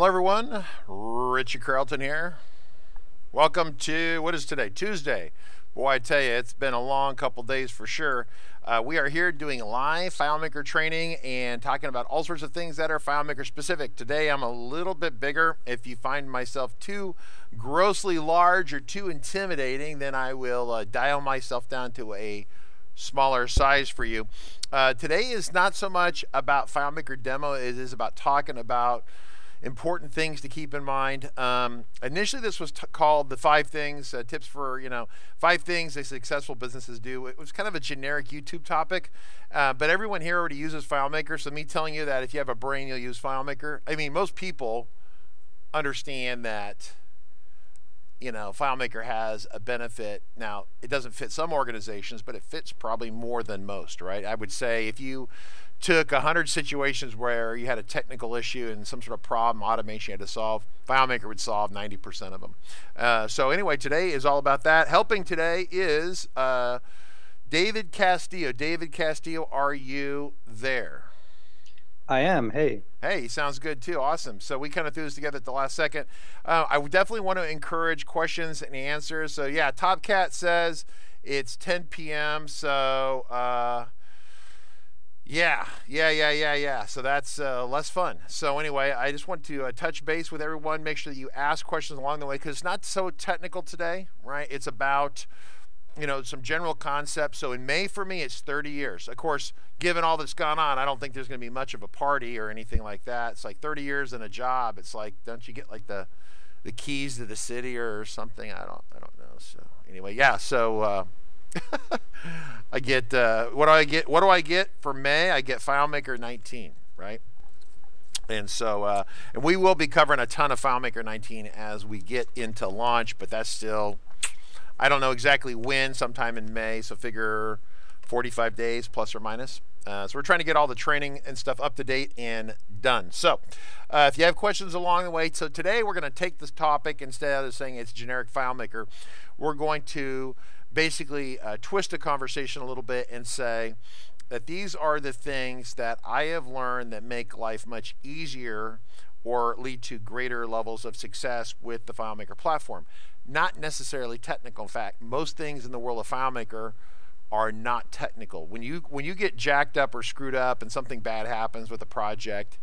Hello, everyone. Richard Carlton here. Welcome to what is today? Tuesday. Boy, I tell you, it's been a long couple days for sure. Uh, we are here doing live FileMaker training and talking about all sorts of things that are FileMaker specific. Today, I'm a little bit bigger. If you find myself too grossly large or too intimidating, then I will uh, dial myself down to a smaller size for you. Uh, today is not so much about FileMaker demo, it is about talking about important things to keep in mind. Um, initially, this was called the five things, uh, tips for, you know, five things that successful businesses do. It was kind of a generic YouTube topic, uh, but everyone here already uses FileMaker. So me telling you that if you have a brain, you'll use FileMaker. I mean, most people understand that you know, FileMaker has a benefit. Now, it doesn't fit some organizations, but it fits probably more than most, right? I would say if you took 100 situations where you had a technical issue and some sort of problem, automation you had to solve, FileMaker would solve 90% of them. Uh, so anyway, today is all about that. Helping today is uh, David Castillo. David Castillo, are you there? I am. Hey. Hey, sounds good too. Awesome. So we kind of threw this together at the last second. Uh, I definitely want to encourage questions and answers. So yeah, Top Cat says it's 10 p.m. So uh, yeah, yeah, yeah, yeah, yeah. So that's uh, less fun. So anyway, I just want to uh, touch base with everyone. Make sure that you ask questions along the way because it's not so technical today, right? It's about you know some general concepts. So in May for me, it's 30 years. Of course, given all that's gone on, I don't think there's going to be much of a party or anything like that. It's like 30 years in a job. It's like don't you get like the the keys to the city or something? I don't I don't know. So anyway, yeah. So. Uh, I get uh, what do I get? What do I get for May? I get FileMaker 19, right? And so, uh, and we will be covering a ton of FileMaker 19 as we get into launch, but that's still, I don't know exactly when, sometime in May. So figure 45 days plus or minus. Uh, so we're trying to get all the training and stuff up to date and done. So uh, if you have questions along the way, so today we're going to take this topic instead of saying it's generic FileMaker, we're going to basically uh, twist the conversation a little bit and say that these are the things that I have learned that make life much easier or lead to greater levels of success with the FileMaker platform. Not necessarily technical. In fact, most things in the world of FileMaker are not technical. When you when you get jacked up or screwed up and something bad happens with a project,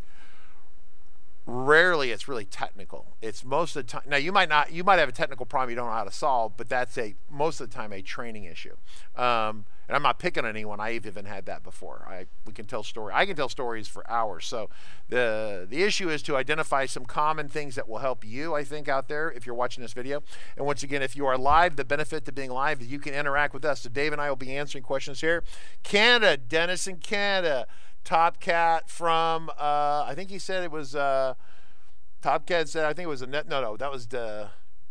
rarely it's really technical. It's most of the time. Now you might not, you might have a technical problem you don't know how to solve, but that's a most of the time a training issue. Um, and I'm not picking on anyone. I've even had that before. I we can tell story. I can tell stories for hours. So the the issue is to identify some common things that will help you. I think out there if you're watching this video. And once again, if you are live, the benefit to being live is you can interact with us. So Dave and I will be answering questions here. Canada, Dennis in Canada. Top Cat from, uh, I think he said it was, uh, Top Cat said, I think it was a, net, no, no, that was the,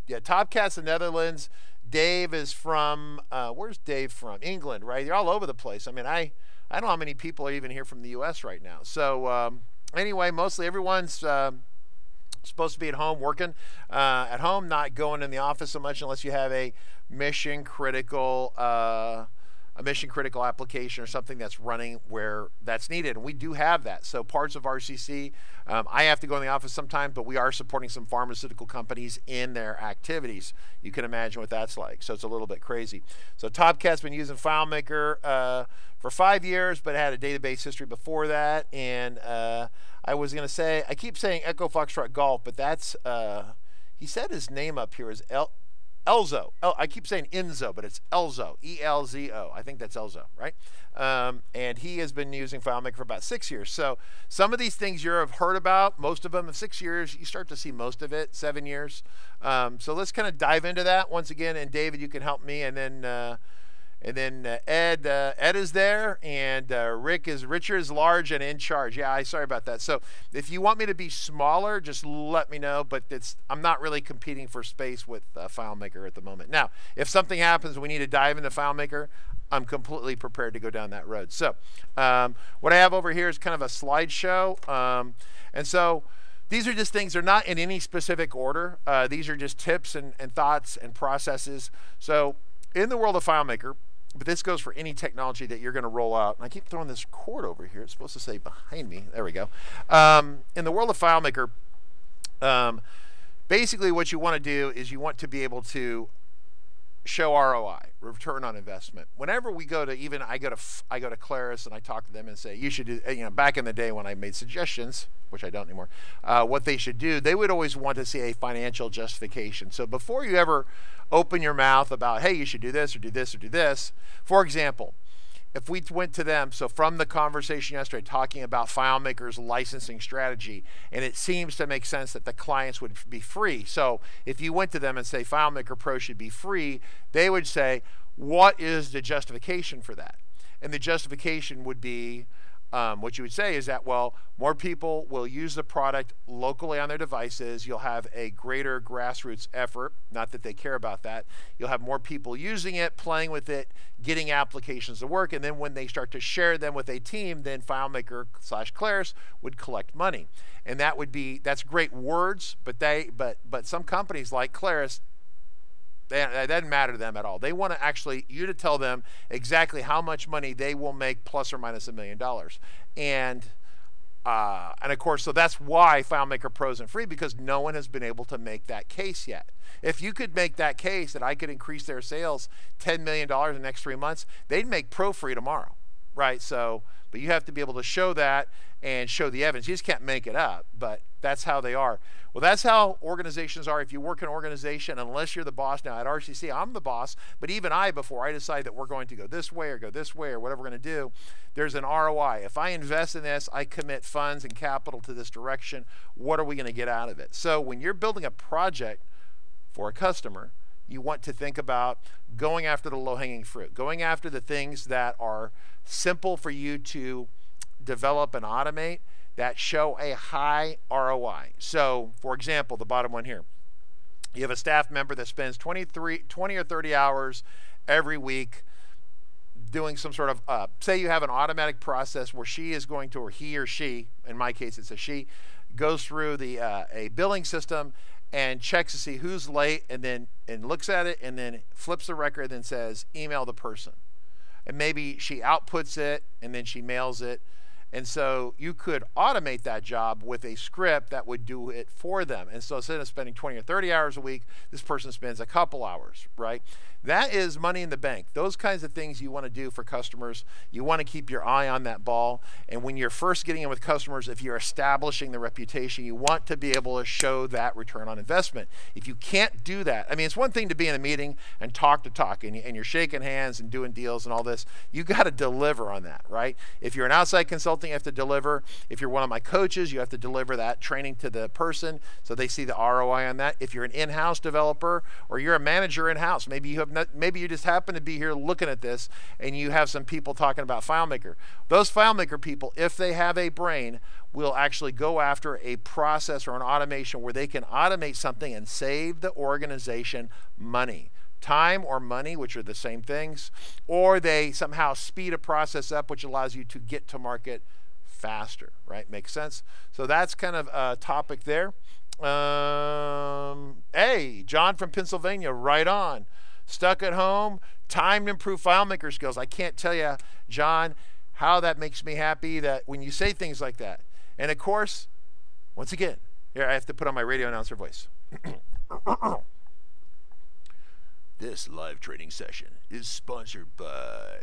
yeah, Top Cat's the Netherlands. Dave is from, uh, where's Dave from? England, right? They're all over the place. I mean, I, I don't know how many people are even here from the U.S. right now. So um, anyway, mostly everyone's uh, supposed to be at home working. Uh, at home, not going in the office so much unless you have a mission critical uh, a mission critical application or something that's running where that's needed. And we do have that. So parts of RCC, um, I have to go in the office sometimes, but we are supporting some pharmaceutical companies in their activities. You can imagine what that's like. So it's a little bit crazy. So Topcat's been using FileMaker uh, for five years, but had a database history before that. And uh, I was going to say, I keep saying Echo Foxtrot Golf, but that's, uh, he said his name up here is L. Elzo. El, I keep saying Enzo, but it's Elzo. E L Z O. I think that's Elzo, right? Um, and he has been using FileMaker for about six years. So some of these things you have heard about, most of them in six years, you start to see most of it, seven years. Um, so let's kind of dive into that once again. And David, you can help me, and then. Uh, and then uh, Ed, uh, Ed is there, and uh, Rick is Richard is large and in charge. Yeah, I sorry about that. So if you want me to be smaller, just let me know. But it's I'm not really competing for space with uh, FileMaker at the moment. Now, if something happens, we need to dive into FileMaker. I'm completely prepared to go down that road. So um, what I have over here is kind of a slideshow, um, and so. These are just things, they're not in any specific order. Uh, these are just tips and, and thoughts and processes. So in the world of FileMaker, but this goes for any technology that you're going to roll out. And I keep throwing this cord over here. It's supposed to say behind me. There we go. Um, in the world of FileMaker, Um, basically, what you want to do is you want to be able to show ROI, return on investment. Whenever we go to even I go to I go to Claris and I talk to them and say you should do you know back in the day when I made suggestions, which I don't anymore, uh, what they should do, they would always want to see a financial justification. So before you ever open your mouth about hey you should do this or do this or do this, for example, if we went to them, so from the conversation yesterday talking about FileMaker's licensing strategy, and it seems to make sense that the clients would be free. So if you went to them and say FileMaker Pro should be free, they would say, what is the justification for that? And the justification would be um, what you would say is that, well, more people will use the product locally on their devices. You'll have a greater grassroots effort. Not that they care about that. You'll have more people using it, playing with it, getting applications to work. And then when they start to share them with a team, then FileMaker slash Claris would collect money. And that would be, that's great words, but they, but, but some companies like Claris they, that doesn't matter to them at all. They want to actually you to tell them exactly how much money they will make plus or minus a million dollars. And uh, and of course, so that's why FileMaker Pro isn't free because no one has been able to make that case yet. If you could make that case that I could increase their sales $10 million in the next three months, they'd make Pro free tomorrow, right? So, but you have to be able to show that and show the evidence. You just can't make it up, but that's how they are. Well, that's how organizations are. If you work in an organization, unless you're the boss now at RCC, I'm the boss, but even I, before I decide that we're going to go this way or go this way or whatever we're going to do, there's an ROI. If I invest in this, I commit funds and capital to this direction. What are we going to get out of it? So when you're building a project for a customer, you want to think about going after the low hanging fruit, going after the things that are simple for you to develop and automate that show a high ROI. So, for example, the bottom one here. You have a staff member that spends 23, 20 or 30 hours every week doing some sort of, uh, say you have an automatic process where she is going to, or he or she, in my case it's a she, goes through the uh, a billing system and checks to see who's late and then and looks at it and then flips the record and then says email the person and maybe she outputs it and then she mails it and so you could automate that job with a script that would do it for them. And so instead of spending 20 or 30 hours a week, this person spends a couple hours, right? That is money in the bank. Those kinds of things you want to do for customers. You want to keep your eye on that ball. And when you're first getting in with customers, if you're establishing the reputation, you want to be able to show that return on investment. If you can't do that, I mean, it's one thing to be in a meeting and talk to talk and, you're shaking hands and doing deals and all this. You got to deliver on that, right? If you're an outside consulting, you have to deliver. If you're one of my coaches, you have to deliver that training to the person so they see the ROI on that. If you're an in house developer or you're a manager in house, maybe you have not, maybe you just happen to be here looking at this and you have some people talking about FileMaker. Those FileMaker people, if they have a brain, will actually go after a process or an automation where they can automate something and save the organization money time or money, which are the same things, or they somehow speed a process up, which allows you to get to market faster, right? Makes sense? So that's kind of a topic there. Um, hey, John from Pennsylvania, right on stuck at home, time to improve FileMaker skills. I can't tell you, John, how that makes me happy that when you say things like that. And of course, once again, here I have to put on my radio announcer voice. this live training session is sponsored by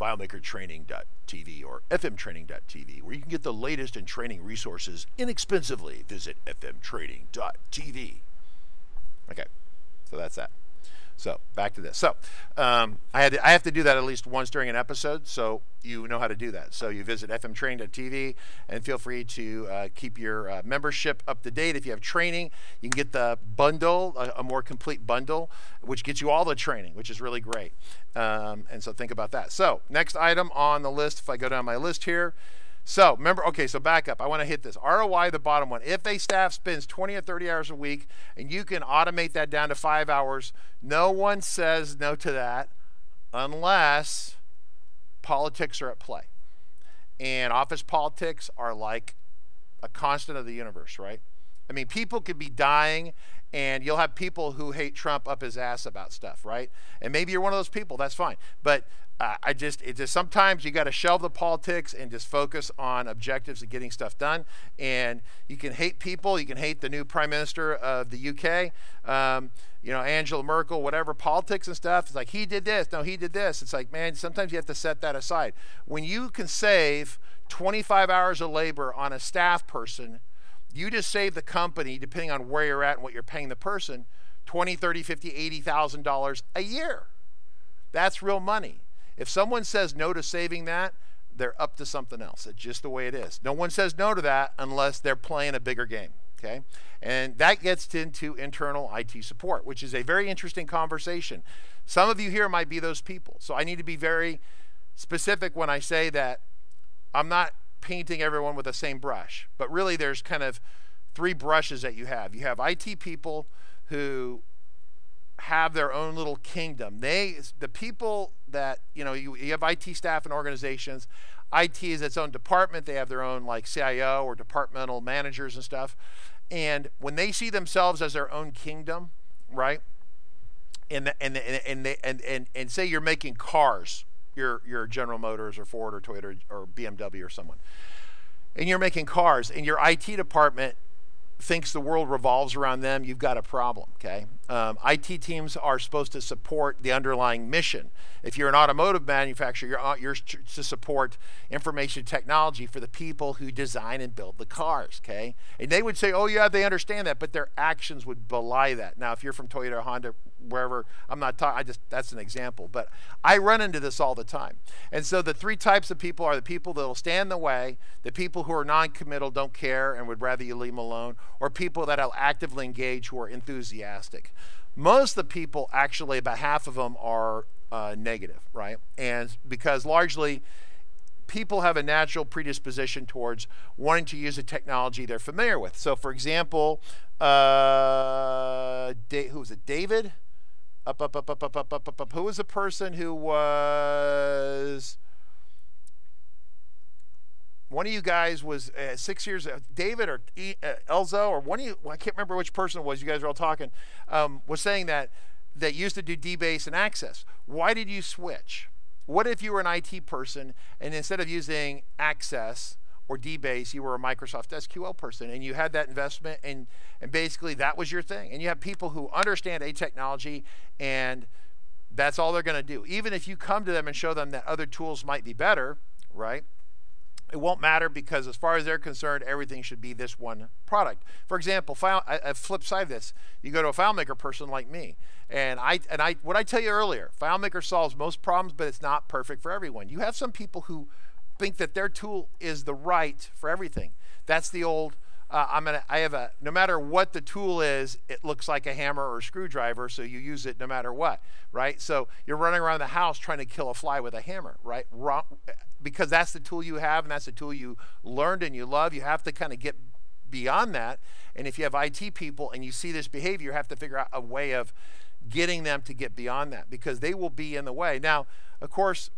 FileMakerTraining.tv or FMTraining.tv, where you can get the latest in training resources inexpensively. Visit FMTraining.tv. Okay, so that's that. So back to this. So um, I had to, I have to do that at least once during an episode, so you know how to do that. So you visit fmtraining.tv and feel free to uh, keep your uh, membership up to date. If you have training, you can get the bundle, a, a, more complete bundle, which gets you all the training, which is really great. Um, and so think about that. So next item on the list, if I go down my list here, so remember, okay, so back up. I want to hit this. ROI, the bottom one. If a staff spends 20 or 30 hours a week and you can automate that down to five hours, no one says no to that unless politics are at play. And office politics are like a constant of the universe, right? I mean, people could be dying and you'll have people who hate Trump up his ass about stuff, right? And maybe you're one of those people, that's fine. But uh, I just, it just sometimes you got to shelve the politics and just focus on objectives and getting stuff done. And you can hate people, you can hate the new prime minister of the UK, um, you know, Angela Merkel, whatever, politics and stuff. It's like he did this, no, he did this. It's like, man, sometimes you have to set that aside. When you can save 25 hours of labor on a staff person you just save the company, depending on where you're at and what you're paying the person, 20, 30, 50, 80,000 dollars a year. That's real money. If someone says no to saving that, they're up to something else. It's just the way it is. No one says no to that unless they're playing a bigger game. Okay, and that gets into internal IT support, which is a very interesting conversation. Some of you here might be those people, so I need to be very specific when I say that I'm not painting everyone with the same brush. But really, there's kind of three brushes that you have. You have IT people who have their own little kingdom. They, the people that you know, you, you have IT staff and organizations. IT is its own department. They have their own like CIO or departmental managers and stuff. And when they see themselves as their own kingdom, right? And and and and, they, and, and, and say you're making cars, your your General Motors or Ford or Toyota or BMW or someone, and you're making cars, and your IT department thinks the world revolves around them, you've got a problem. Okay, um, IT teams are supposed to support the underlying mission. If you're an automotive manufacturer, you're, uh, you're to support information technology for the people who design and build the cars. Okay, and they would say, "Oh yeah, they understand that," but their actions would belie that. Now, if you're from Toyota or Honda, wherever, I'm not talking. I just that's an example, but I run into this all the time. And so the three types of people are the people that will stand in the way, the people who are non-committal, don't care, and would rather you leave them alone, or people that will actively engage who are enthusiastic. Most of the people, actually, about half of them are uh, negative, right? And because largely people have a natural predisposition towards wanting to use a technology they're familiar with. So, for example, uh, who was it? David? Up, up, up, up, up, up, up, up, up. Who was the person who was one of you guys was uh, six years, uh, David or e, uh, Elzo, or one of you, well, I can't remember which person it was, you guys were all talking, um, was saying that that used to do DBase and Access. Why did you switch? What if you were an IT person and instead of using Access or DBase, you were a Microsoft SQL person and you had that investment and, and basically that was your thing. And you have people who understand a technology and that's all they're going to do. Even if you come to them and show them that other tools might be better, right? It won't matter because as far as they're concerned, everything should be this one product. For example, file, a, a flip side of this, you go to a FileMaker person like me, and I and I what I tell you earlier, FileMaker solves most problems, but it's not perfect for everyone. You have some people who think that their tool is the right for everything. That's the old uh, I'm gonna I have a no matter what the tool is, it looks like a hammer or a screwdriver, so you use it no matter what, right? So you're running around the house trying to kill a fly with a hammer, right? Wrong, because that's the tool you have and that's the tool you learned and you love. You have to kind of get beyond that. And if you have IT people and you see this behavior, you have to figure out a way of getting them to get beyond that because they will be in the way. Now, of course,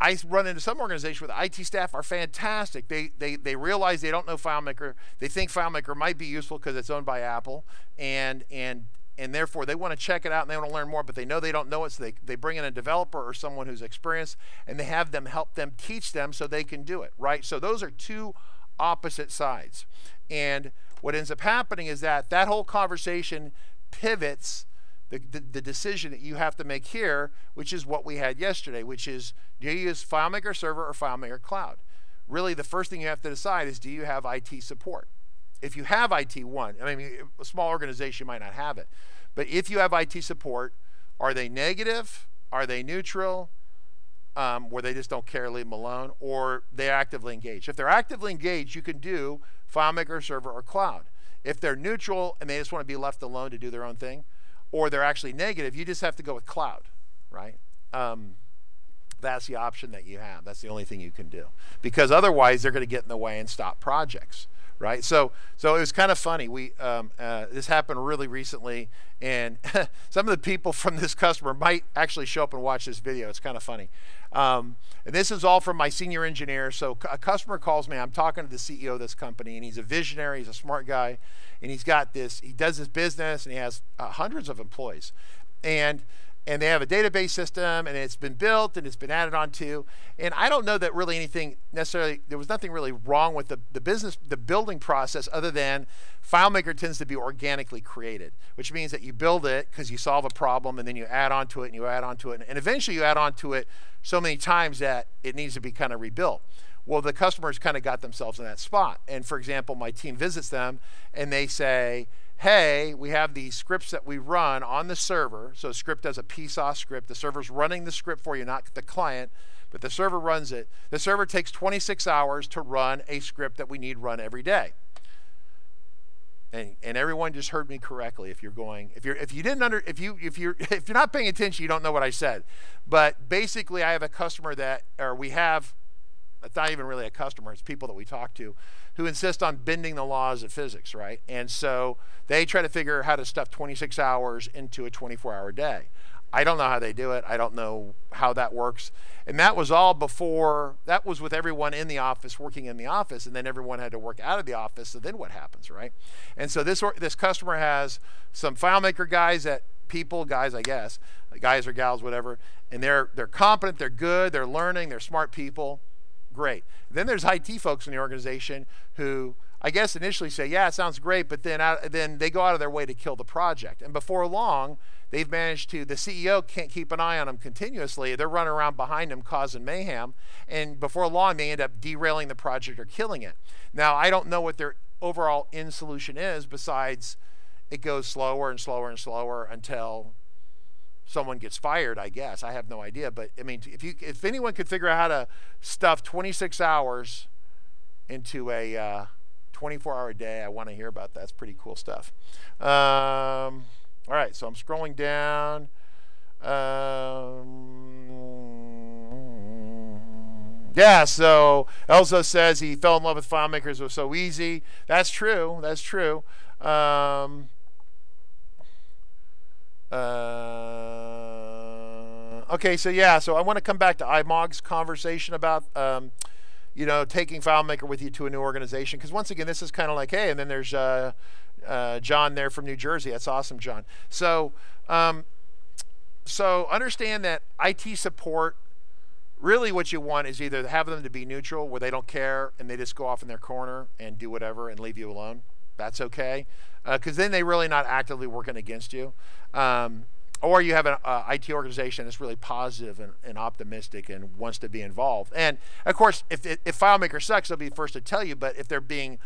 I run into some organizations where the IT staff are fantastic. They, they, they realize they don't know FileMaker. They think FileMaker might be useful because it's owned by Apple, and, and, and therefore they want to check it out and they want to learn more, but they know they don't know it, so they, they bring in a developer or someone who's experienced, and they have them help them teach them so they can do it, right? So those are two opposite sides. And what ends up happening is that that whole conversation pivots the, the, decision that you have to make here, which is what we had yesterday, which is do you use FileMaker Server or FileMaker Cloud? Really, the first thing you have to decide is do you have IT support? If you have IT, one, I mean, a small organization might not have it, but if you have IT support, are they negative? Are they neutral? Um, where they just don't care, leave them alone, or they actively engage. If they're actively engaged, you can do FileMaker Server or Cloud. If they're neutral and they just want to be left alone to do their own thing, or they're actually negative, you just have to go with cloud, right? Um, that's the option that you have. That's the only thing you can do. Because otherwise, they're going to get in the way and stop projects, right? So, so it was kind of funny. We um, uh, this happened really recently, and some of the people from this customer might actually show up and watch this video. It's kind of funny. Um, and this is all from my senior engineer. So a customer calls me. I'm talking to the CEO of this company, and he's a visionary. He's a smart guy, and he's got this. He does this business, and he has uh, hundreds of employees, and and they have a database system and it's been built and it's been added onto and i don't know that really anything necessarily there was nothing really wrong with the, the business the building process other than filemaker tends to be organically created which means that you build it because you solve a problem and then you add on to it and you add on to it and eventually you add on to it so many times that it needs to be kind of rebuilt. Well the customers kind of got themselves in that spot. And for example my team visits them and they say hey, we have these scripts that we run on the server. So script does a PSOS script. The server's running the script for you, not the client, but the server runs it. The server takes 26 hours to run a script that we need run every day. And, and everyone just heard me correctly. If you're going, if you're, if you didn't under, if you, if you're, if you're not paying attention, you don't know what I said. But basically, I have a customer that, or we have it's not even really a customer, it's people that we talk to who insist on bending the laws of physics, right? And so they try to figure out how to stuff 26 hours into a 24 hour day. I don't know how they do it. I don't know how that works. And that was all before, that was with everyone in the office working in the office, and then everyone had to work out of the office. So then what happens, right? And so this, this customer has some FileMaker guys that people, guys, I guess, guys or gals, whatever, and they're, they're competent, they're good, they're learning, they're smart people great. Then there's IT folks in the organization who I guess initially say, yeah, it sounds great, but then out, then they go out of their way to kill the project. And before long, they've managed to, the CEO can't keep an eye on them continuously. They're running around behind them causing mayhem. And before long, they end up derailing the project or killing it. Now, I don't know what their overall end solution is besides it goes slower and slower and slower until someone gets fired, I guess. I have no idea. But I mean, if you if anyone could figure out how to stuff 26 hours into a uh, 24 hour day, I want to hear about that. That's pretty cool stuff. Um, all right, so I'm scrolling down. Um, yeah, so Elzo says he fell in love with FileMakers was so easy. That's true. That's true. Um, uh, okay, so yeah, so I want to come back to iMog's conversation about, um, you know, taking FileMaker with you to a new organization. Because once again, this is kind of like, hey, and then there's uh, uh, John there from New Jersey. That's awesome, John. So, um, so understand that IT support really what you want is either have them to be neutral where they don't care and they just go off in their corner and do whatever and leave you alone that's okay because uh, then they're really not actively working against you. Um, or you have an uh, IT organization that's really positive and, and, optimistic and wants to be involved. And of course, if, if FileMaker sucks, they'll be the first to tell you. But if they're being,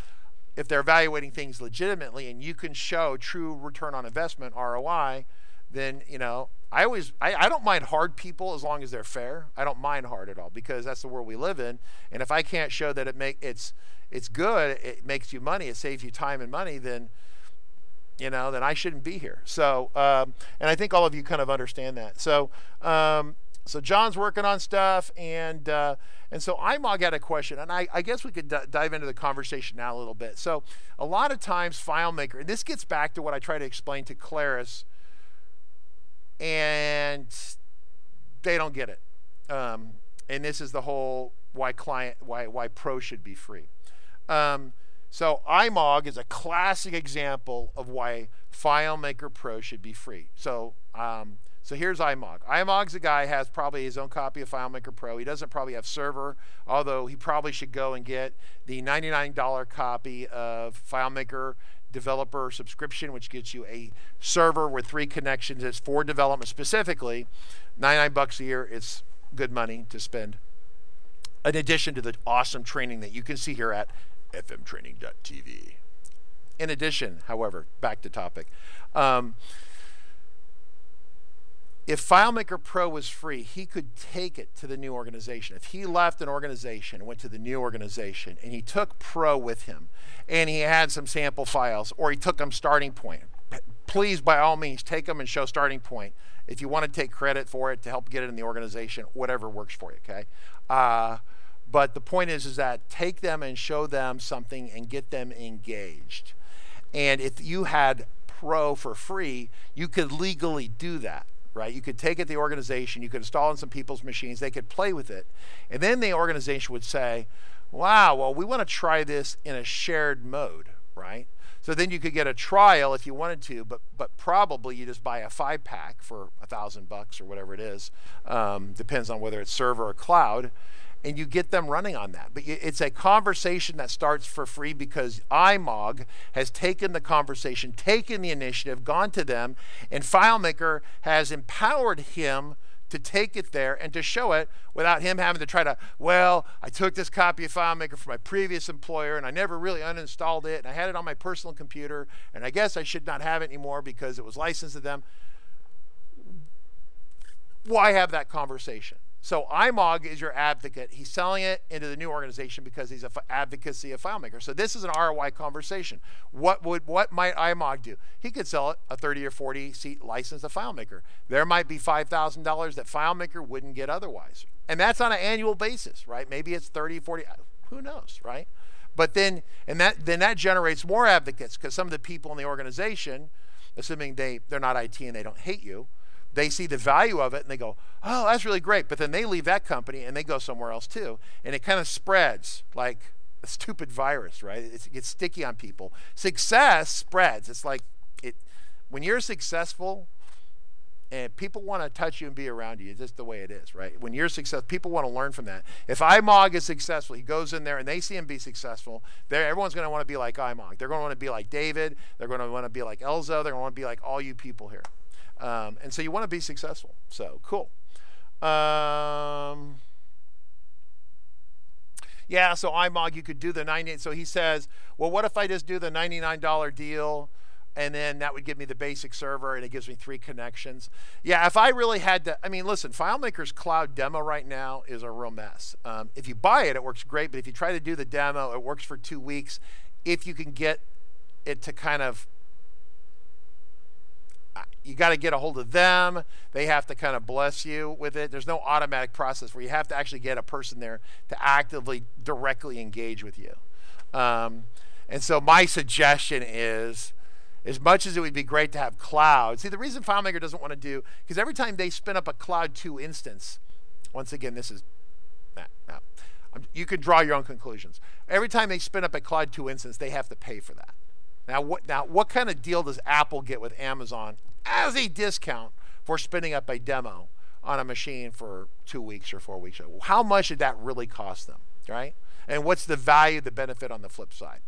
if they're evaluating things legitimately and you can show true return on investment (ROI), then you know I always I, I don't mind hard people as long as they're fair. I don't mind hard at all because that's the world we live in. And if I can't show that it make it's it's good, it makes you money, it saves you time and money, then you know, then I shouldn't be here. So, um, and I think all of you kind of understand that. So, um, so John's working on stuff, and uh, and so IMOG had a question, and I, I guess we could dive into the conversation now a little bit. So, a lot of times, FileMaker, and this gets back to what I try to explain to Claris, and they don't get it. Um, and this is the whole why client, why why Pro should be free. Um, so iMog is a classic example of why FileMaker Pro should be free. So um, so here's iMog. iMog's a guy has probably his own copy of FileMaker Pro. He doesn't probably have server, although he probably should go and get the $99 copy of FileMaker developer subscription, which gets you a server with three connections. It's for development specifically. 99 bucks a year. It's good money to spend. In addition to the awesome training that you can see here at fmtraining.tv. In addition, however, back to topic. Um, if FileMaker Pro was free, he could take it to the new organization. If he left an organization and went to the new organization and he took Pro with him and he had some sample files or he took them starting point, please, by all means, take them and show starting point. If you want to take credit for it to help get it in the organization, whatever works for you, okay? Uh, But the point is, is that take them and show them something and get them engaged. And if you had Pro for free, you could legally do that, right? You could take it to the organization, you could install in some people's machines, they could play with it. And then the organization would say, wow, well, we want to try this in a shared mode, right? So then you could get a trial if you wanted to, but but probably you just buy a five pack for a thousand bucks or whatever it is. Um, depends on whether it's server or cloud, and you get them running on that. But it's a conversation that starts for free because iMog has taken the conversation, taken the initiative, gone to them, and FileMaker has empowered him to take it there and to show it without him having to try to, well, I took this copy of FileMaker from my previous employer and I never really uninstalled it and I had it on my personal computer and I guess I should not have it anymore because it was licensed to them. Why have that conversation? So iMog is your advocate. He's selling it into the new organization because he's an advocacy of FileMaker. So this is an ROI conversation. What would what might iMog do? He could sell it a 30 or 40 seat license to FileMaker. There might be $5,000 that FileMaker wouldn't get otherwise. And that's on an annual basis, right? Maybe it's 30, 40, uh, who knows, right? But then and that then that generates more advocates because some of the people in the organization, assuming they they're not IT and they don't hate you, they see the value of it and they go, oh, that's really great. But then they leave that company and they go somewhere else too. And it kind of spreads like a stupid virus, right? It gets sticky on people. Success spreads. It's like it when you're successful and people want to touch you and be around you. It's just the way it is, right? When you're successful, people want to learn from that. If iMog is successful, he goes in there and they see him be successful. Everyone's going to want to be like iMog. They're going to want to be like David. They're going to want to be like Elzo. They're going to want to be like all you people here. Um, and so you want to be successful. So cool. Um, yeah, so iMog, you could do the 98. So he says, well, what if I just do the $99 deal? and then that would give me the basic server and it gives me three connections. Yeah, if I really had to, I mean, listen, FileMaker's cloud demo right now is a real mess. Um, if you buy it, it works great, but if you try to do the demo, it works for two weeks. If you can get it to kind of you got to get a hold of them. They have to kind of bless you with it. There's no automatic process where you have to actually get a person there to actively, directly engage with you. Um, and so my suggestion is, as much as it would be great to have cloud, see the reason FileMaker doesn't want to do, because every time they spin up a Cloud 2 instance, once again, this is, nah, nah, you can draw your own conclusions. Every time they spin up a Cloud 2 instance, they have to pay for that. Now what, now, what kind of deal does Apple get with Amazon as a discount for spinning up a demo on a machine for two weeks or four weeks? How much did that really cost them, right? And what's the value, the benefit on the flip side?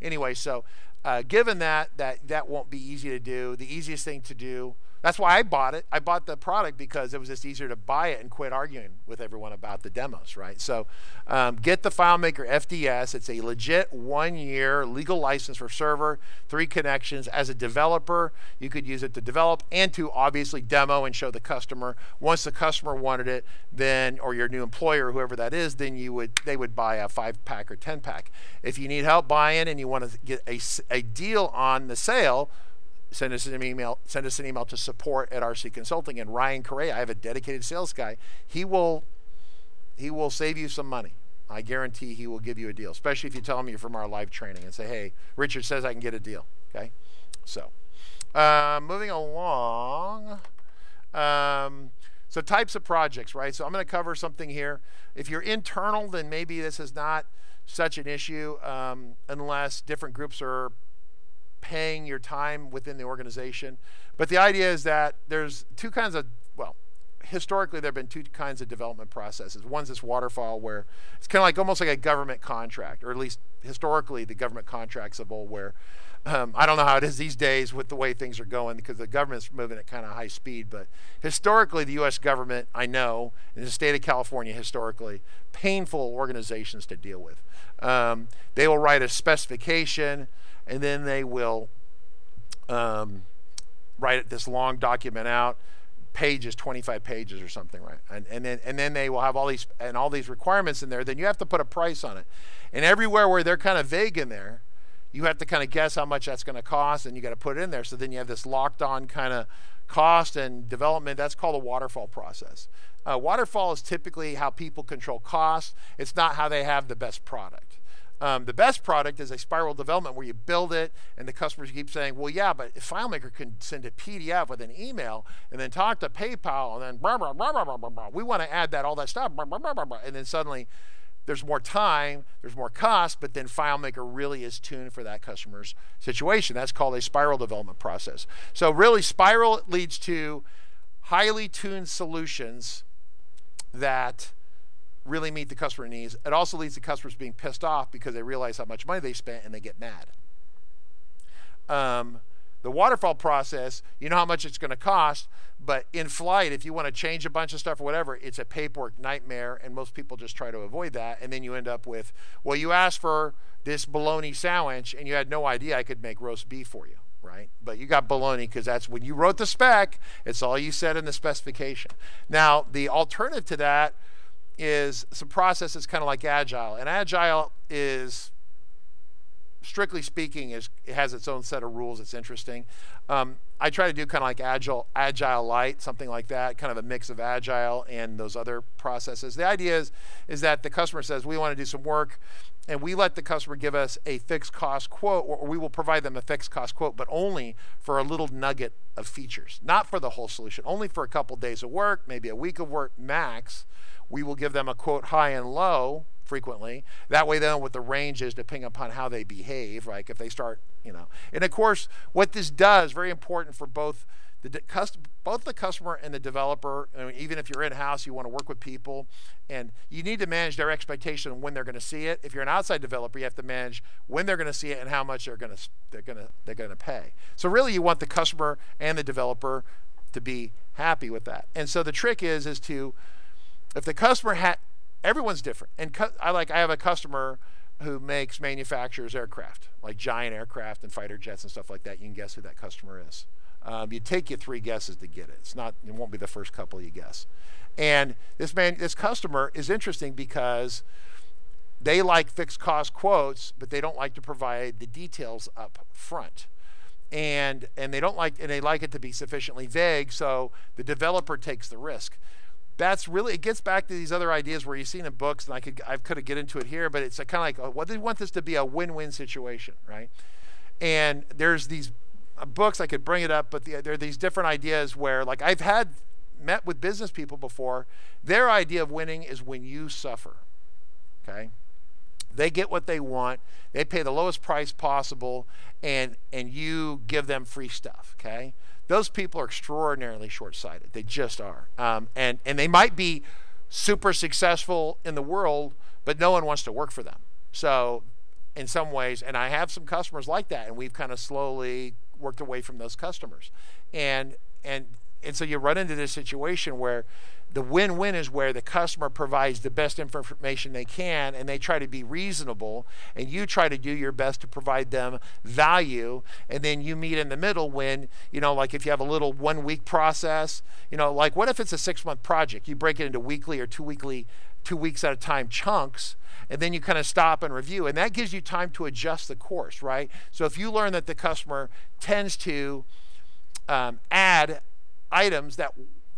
Anyway, so uh, given that, that that won't be easy to do, the easiest thing to do that's why I bought it. I bought the product because it was just easier to buy it and quit arguing with everyone about the demos, right? So um, get the FileMaker FDS. It's a legit one-year legal license for server, three connections. As a developer, you could use it to develop and to obviously demo and show the customer. Once the customer wanted it, then or your new employer, whoever that is, then you would they would buy a five-pack or ten-pack. If you need help buying and you want to get a, a deal on the sale, send us an email send us an email to support at rc consulting. And ryan correa i have a dedicated sales guy. He will he will save you some money. I guarantee he will give you a deal especially if you tell him you're from our live training and say hey richard says i can get a deal. Okay? So uh, moving along um, so types of projects right? So i'm going to cover something here. If you're internal then maybe this is not such an issue um, unless different groups are paying your time within the organization. But the idea is that there's two kinds of, well, historically there have been two kinds of development processes. One's this waterfall where it's kind of like almost like a government contract, or at least historically the government contracts of old where um, I don't know how it is these days with the way things are going because the government's moving at kind of high speed. But historically, the U.S. government, I know, in the state of California, historically, painful organizations to deal with. Um, they will write a specification and then they will um, write this long document out pages 25 pages or something right and, and then and then they will have all these and all these requirements in there then you have to put a price on it and everywhere where they're kind of vague in there you have to kind of guess how much that's going to cost and you got to put it in there. So then you have this locked on kind of cost and development. That's called a waterfall process. Uh, waterfall is typically how people control costs It's not how they have the best product. Um, the best product is a spiral development where you build it and the customers keep saying, well, yeah, but FileMaker can send a PDF with an email and then talk to PayPal and then blah, blah, blah, blah, blah, blah, we want to add that, all that stuff, blah, blah, blah, blah, blah. and then suddenly there's more time, there's more cost, but then FileMaker really is tuned for that customer's situation. That's called a spiral development process. So really, spiral leads to highly tuned solutions that really meet the customer needs. It also leads to customers being pissed off because they realize how much money they spent and they get mad. Um, the waterfall process, you know how much it's going to cost, but in flight, if you want to change a bunch of stuff or whatever, it's a paperwork nightmare, and most people just try to avoid that. And then you end up with, well, you asked for this bologna sandwich, and you had no idea I could make roast beef for you, right? But you got bologna because that's when you wrote the spec, it's all you said in the specification. Now, the alternative to that is some processes kind of like agile, and agile is strictly speaking, is it has its own set of rules. It's interesting. Um, I try to do kind of like agile, agile light, something like that, kind of a mix of agile and those other processes. The idea is, is that the customer says we want to do some work, and we let the customer give us a fixed cost quote, or we will provide them a fixed cost quote, but only for a little nugget of features, not for the whole solution, only for a couple days of work, maybe a week of work max. We will give them a quote high and low frequently. That way, then, what the range is depending upon how they behave, like if they start, you know. And of course, what this does, very important for both the both the customer and the developer. I mean, even if you're in house, you want to work with people, and you need to manage their expectation when they're going to see it. If you're an outside developer, you have to manage when they're going to see it and how much they're going to they're going to they're going to pay. So really, you want the customer and the developer to be happy with that. And so the trick is is to if the customer had everyone's different. And I like I have a customer who makes manufactures aircraft, like giant aircraft and fighter jets and stuff like that. You can guess who that customer is. Um, you take you three guesses to get it. It's not. It won't be the first couple you guess. And this man, this customer is interesting because they like fixed cost quotes, but they don't like to provide the details up front. And and they don't like and they like it to be sufficiently vague, so the developer takes the risk that's really it gets back to these other ideas where you've seen in books and i could i could get into it here but it's kind of like uh, what they want this to be a win-win situation right? And there's these uh, books i could bring it up but the, there are these different ideas where like i've had met with business people before their idea of winning is when you suffer okay? They get what they want they pay the lowest price possible and and you give them free stuff okay those people are extraordinarily short-sighted. They just are, um, and and they might be super successful in the world, but no one wants to work for them. So, in some ways, and I have some customers like that, and we've kind of slowly worked away from those customers, and and and so you run into this situation where the win-win is where the customer provides the best information they can and they try to be reasonable and you try to do your best to provide them value and then you meet in the middle when you know like if you have a little one week process you know like what if it's a six month project? You break it into weekly or two weekly two weeks at a time chunks and then you kind of stop and review and that gives you time to adjust the course right? So if you learn that the customer tends to um, add items that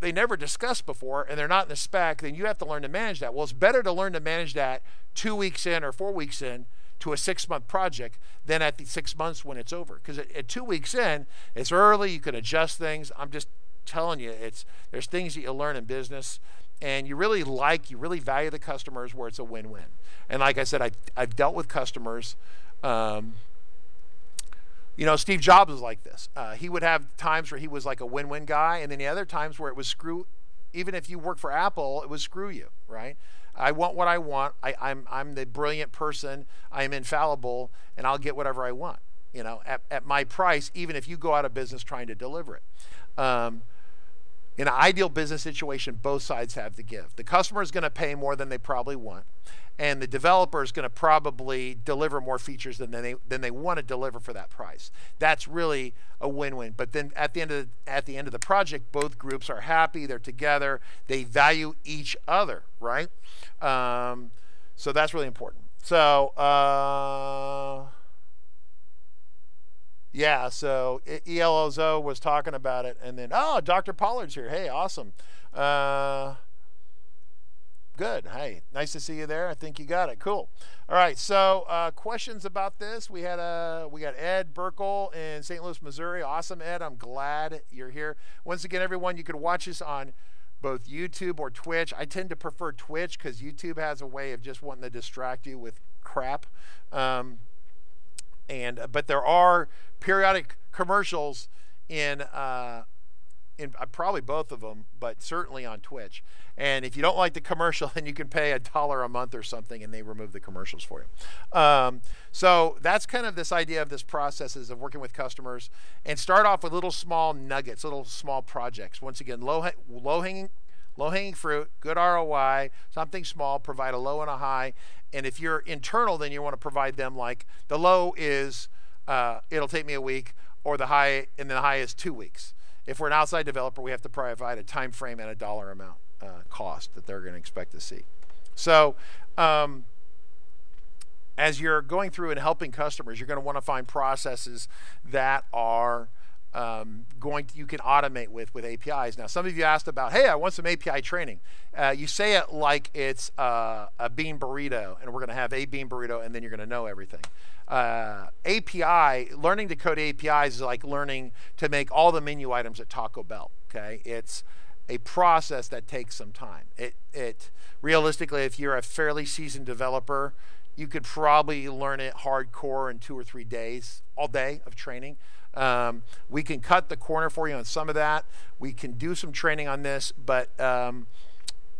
they never discussed before and they're not in the spec, then you have to learn to manage that. Well, it's better to learn to manage that two weeks in or four weeks in to a six month project than at the six months when it's over. Because at, at, two weeks in, it's early, you can adjust things. I'm just telling you, it's there's things that you learn in business and you really like, you really value the customers where it's a win win. And like I said, I, I've dealt with customers. Um, you know, Steve Jobs was like this. Uh, he would have times where he was like a win-win guy, and then the other times where it was screw. Even if you work for Apple, it was screw you, right? I want what I want. I, I'm I'm the brilliant person. I am infallible, and I'll get whatever I want. You know, at, at my price, even if you go out of business trying to deliver it. Um, in an ideal business situation, both sides have to give. The customer is going to pay more than they probably want, and the developer is going to probably deliver more features than they than they want to deliver for that price. That's really a win-win. But then at the end of the, at the end of the project, both groups are happy. They're together. They value each other, right? Um, so that's really important. So. Uh, yeah, so Elzo was talking about it, and then oh, Dr. Pollard's here. Hey, awesome. Uh, good. Hey, nice to see you there. I think you got it. Cool. All right. So uh, questions about this? We had a uh, we got Ed Burkle in St. Louis, Missouri. Awesome, Ed. I'm glad you're here. Once again, everyone, you can watch us on both YouTube or Twitch. I tend to prefer Twitch because YouTube has a way of just wanting to distract you with crap. Um, and but there are periodic commercials in uh, in uh, probably both of them, but certainly on Twitch. And if you don't like the commercial, then you can pay a dollar a month or something, and they remove the commercials for you. Um, so that's kind of this idea of this process is of working with customers and start off with little small nuggets, little small projects. Once again, low low hanging low hanging fruit, good ROI, something small, provide a low and a high. And if you're internal, then you want to provide them like the low is uh, it'll take me a week, or the high and the high is two weeks. If we're an outside developer, we have to provide a time frame and a dollar amount uh, cost that they're going to expect to see. So, um, as you're going through and helping customers, you're going to want to find processes that are um, going to, you can automate with with APIs. Now, some of you asked about, hey, I want some API training. Uh, you say it like it's uh, a bean burrito, and we're going to have a bean burrito, and then you're going to know everything uh, API, learning to code APIs is like learning to make all the menu items at Taco Bell. Okay, it's a process that takes some time. It, it realistically, if you're a fairly seasoned developer, you could probably learn it hardcore in two or three days, all day of training. Um, we can cut the corner for you on some of that. We can do some training on this, but um,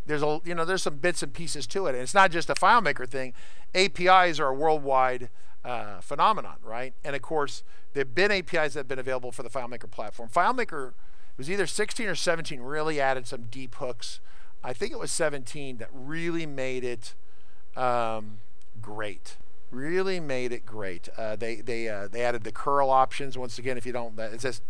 there's a you know there's some bits and pieces to it, and it's not just a FileMaker thing. APIs are a worldwide uh, phenomenon, right? And of course, there have been APIs that have been available for the FileMaker platform. FileMaker was either 16 or 17 really added some deep hooks. I think it was 17 that really made it um, great. Really made it great. Uh, they they uh, they added the curl options. Once again, if you don't, it's just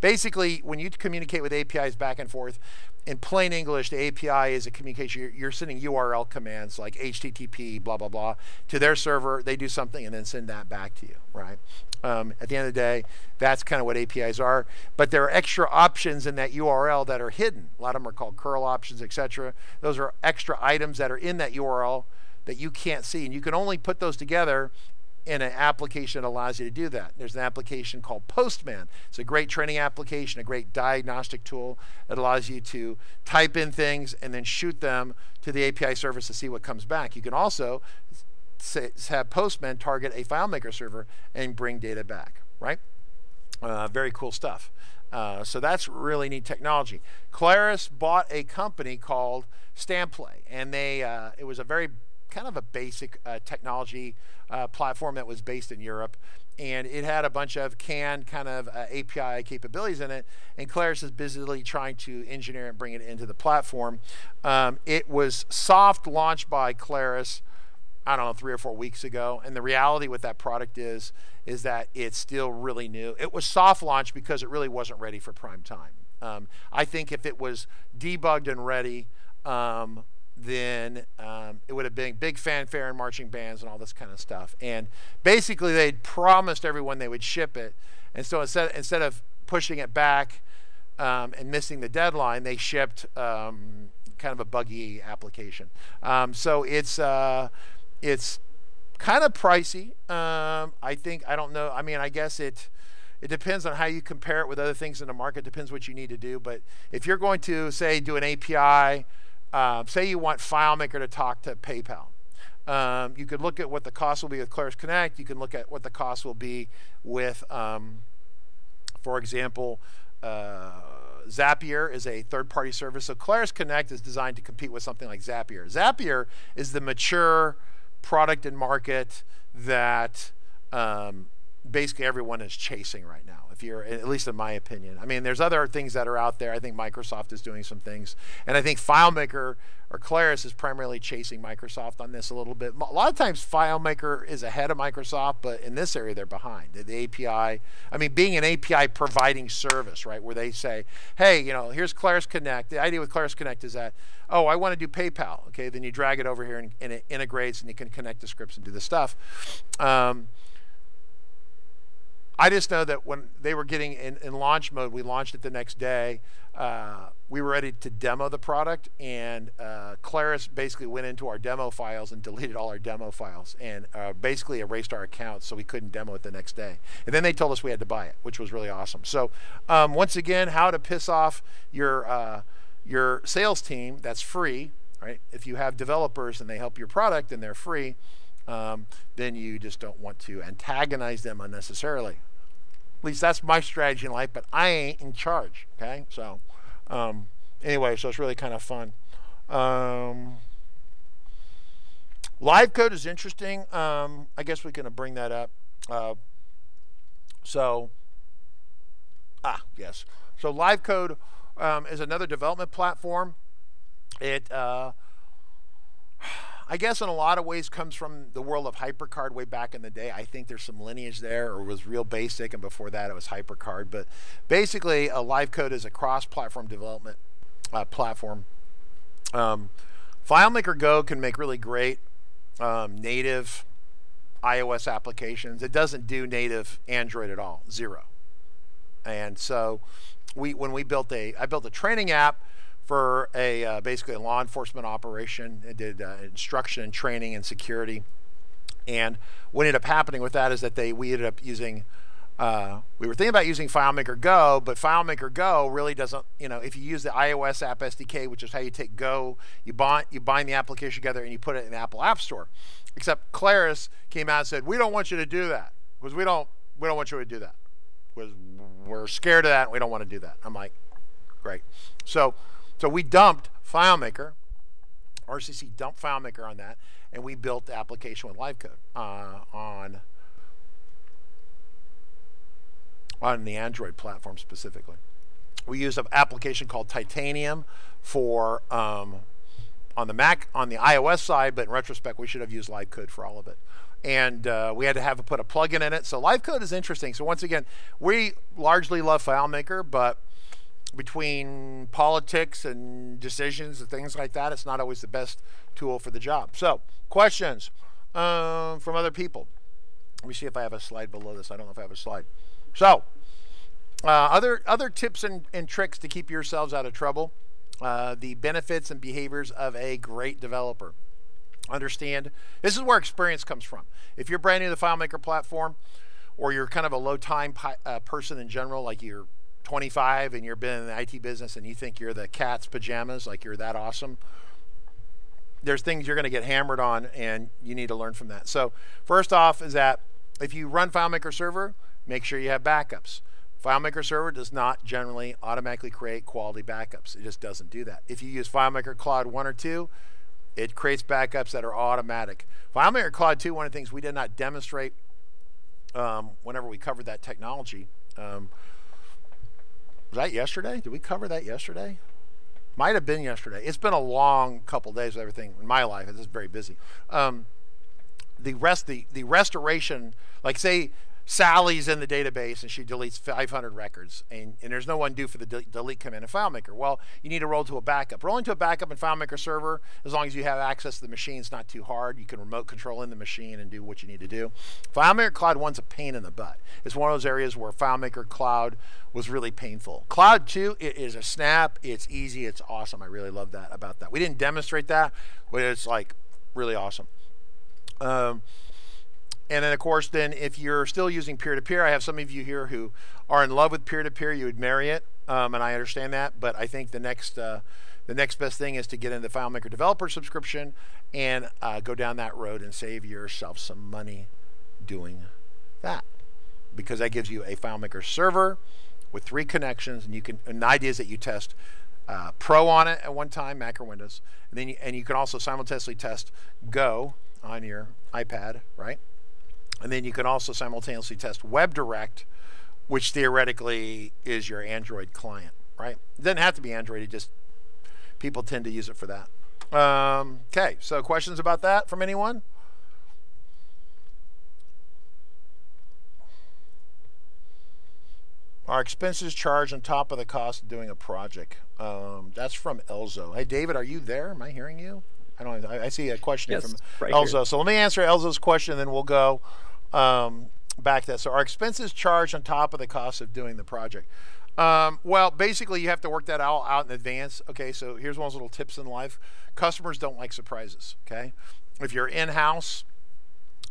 basically when you communicate with APIs back and forth, in plain English, the API is a communication. You're, you're, sending URL commands like HTTP, blah, blah, blah, to their server. They do something and then send that back to you, right? Um, at the end of the day, that's kind of what APIs are. But there are extra options in that URL that are hidden. A lot of them are called curl options, etc. Those are extra items that are in that URL that you can't see. And you can only put those together in an application that allows you to do that. There's an application called Postman. It's a great training application, a great diagnostic tool that allows you to type in things and then shoot them to the API service to see what comes back. You can also say, have Postman target a FileMaker server and bring data back, right? Uh, very cool stuff. Uh, so that's really neat technology. Claris bought a company called Stamplay, and they uh, it was a very kind of a basic uh, technology uh, platform that was based in Europe. And it had a bunch of canned kind of uh, API capabilities in it. And Claris is busily trying to engineer and bring it into the platform. Um, it was soft launched by Claris, I don't know, three or four weeks ago. And the reality with that product is, is that it's still really new. It was soft launched because it really wasn't ready for prime time. Um, I think if it was debugged and ready, um, then um, it would have been big fanfare and marching bands and all this kind of stuff. And basically, they'd promised everyone they would ship it. And so instead, instead of pushing it back um, and missing the deadline, they shipped um, kind of a buggy application. Um, so it's uh, it's kind of pricey. Um, I think I don't know. I mean, I guess it it depends on how you compare it with other things in the market. Depends what you need to do. But if you're going to say do an API uh, say you want FileMaker to talk to PayPal. Um, you could look at what the cost will be with Claris Connect. You can look at what the cost will be with, um, for example, uh, Zapier is a third-party service. So Claris Connect is designed to compete with something like Zapier. Zapier is the mature product and market that um, basically everyone is chasing right now if you're at least in my opinion. I mean there's other things that are out there. I think microsoft is doing some things. And i think filemaker or claris is primarily chasing microsoft on this a little bit. A lot of times filemaker is ahead of microsoft but in this area they're behind. The, api i mean being an api providing service right where they say hey you know here's claris connect. The idea with claris connect is that oh i want to do paypal. Okay then you drag it over here and, and it integrates and you can connect the scripts and do the stuff. Um, I just know that when they were getting in, in launch mode, we launched it the next day. Uh, we were ready to demo the product, and uh, Claris basically went into our demo files and deleted all our demo files and uh, basically erased our accounts so we couldn't demo it the next day. And then they told us we had to buy it, which was really awesome. So, um, once again, how to piss off your uh, your sales team that's free, right? If you have developers and they help your product and they're free, um, then you just don't want to antagonize them unnecessarily. At least that's my strategy in life, but I ain't in charge. Okay, so um, anyway, so it's really kind of fun. Um, live code is interesting. Um, I guess we can bring that up. Uh, so, ah, yes. So live code um, is another development platform. It uh, I guess in a lot of ways comes from the world of HyperCard way back in the day. I think there's some lineage there, or was real basic, and before that it was HyperCard. But basically, a live code is a cross-platform development uh, platform. Um, FileMaker Go can make really great um, native iOS applications. It doesn't do native Android at all, zero. And so, we when we built a, I built a training app for a uh, basically a law enforcement operation. It did uh, instruction and training and security. And what ended up happening with that is that they we ended up using. Uh, we were thinking about using FileMaker Go, but FileMaker Go really doesn't. You know, if you use the iOS app SDK, which is how you take Go, you bind you bind the application together and you put it in the Apple App Store. Except Claris came out and said, "We don't want you to do that because we don't we don't want you to do that because we're scared of that and we don't want to do that." I'm like, great. So so we dumped FileMaker, RCC dumped FileMaker on that, and we built the application with LiveCode uh, on on the Android platform specifically. We use an application called Titanium for um, on the Mac on the iOS side, but in retrospect, we should have used LiveCode for all of it. And uh, we had to have put a plugin in it. So LiveCode is interesting. So once again, we largely love FileMaker, but between politics and decisions and things like that, it's not always the best tool for the job. So, questions um, from other people. Let me see if I have a slide below this. I don't know if I have a slide. So, uh, other other tips and, and, tricks to keep yourselves out of trouble. Uh, the benefits and behaviors of a great developer. Understand this is where experience comes from. If you're brand new to the FileMaker platform, or you're kind of a low time uh, person in general, like you're 25 and you've been in the IT business and you think you're the cat's pajamas, like you're that awesome, there's things you're going to get hammered on and you need to learn from that. So, first off, is that if you run FileMaker Server, make sure you have backups. FileMaker Server does not generally automatically create quality backups. It just doesn't do that. If you use FileMaker Cloud 1 or 2, it creates backups that are automatic. FileMaker Cloud 2, one of the things we did not demonstrate um, whenever we covered that technology, um, was that yesterday? Did we cover that yesterday? Might have been yesterday. It's been a long couple days with everything in my life. It's just very busy. Um, the rest, the the restoration, like say Sally's in the database and she deletes 500 records, and, and there's no undo for the de delete command in FileMaker. Well, you need to roll to a backup. Rolling to a backup in FileMaker server, as long as you have access to the machine, it's not too hard. You can remote control in the machine and do what you need to do. FileMaker Cloud 1's a pain in the butt. It's one of those areas where FileMaker Cloud was really painful. Cloud 2 it is a snap. It's easy. It's awesome. I really love that about that. We didn't demonstrate that, but it's like really awesome. Um, and then, of course, then if you're still using peer-to-peer, I have some of you here who are in love with peer-to-peer. You would marry it, um, and I understand that. But I think the next uh, the next best thing is to get into the FileMaker developer subscription and uh, go down that road and save yourself some money doing that, because that gives you a FileMaker server with three connections, and you can. And the idea is that you test uh, Pro on it at one time, Mac or Windows, and then you, and you can also simultaneously test Go on your iPad, right? And then you can also simultaneously test WebDirect, which theoretically is your Android client, right? It doesn't have to be Android, it just people tend to use it for that. Um, okay, so questions about that from anyone? Are expenses charged on top of the cost of doing a project? Um, that's from Elzo. Hey, David, are you there? Am I hearing you? I don't. I, I see a question yes, from right Elzo. Here. So let me answer Elzo's question, and then we'll go um, back to that. So, our expenses charged on top of the cost of doing the project. Um, well, basically, you have to work that all out in advance. Okay, so here's one of those little tips in life. Customers don't like surprises. Okay, if you're in house,